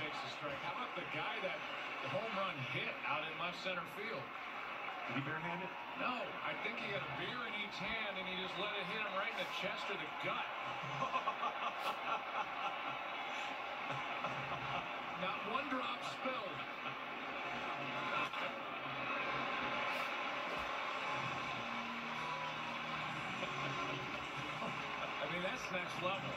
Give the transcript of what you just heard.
takes the strike. How about the guy that the home run hit out in left center field? Did he barehanded? No, I think he had a beer in each hand and he just let it hit him right in the chest or the gut. Not one drop spilled. I mean, that's next level.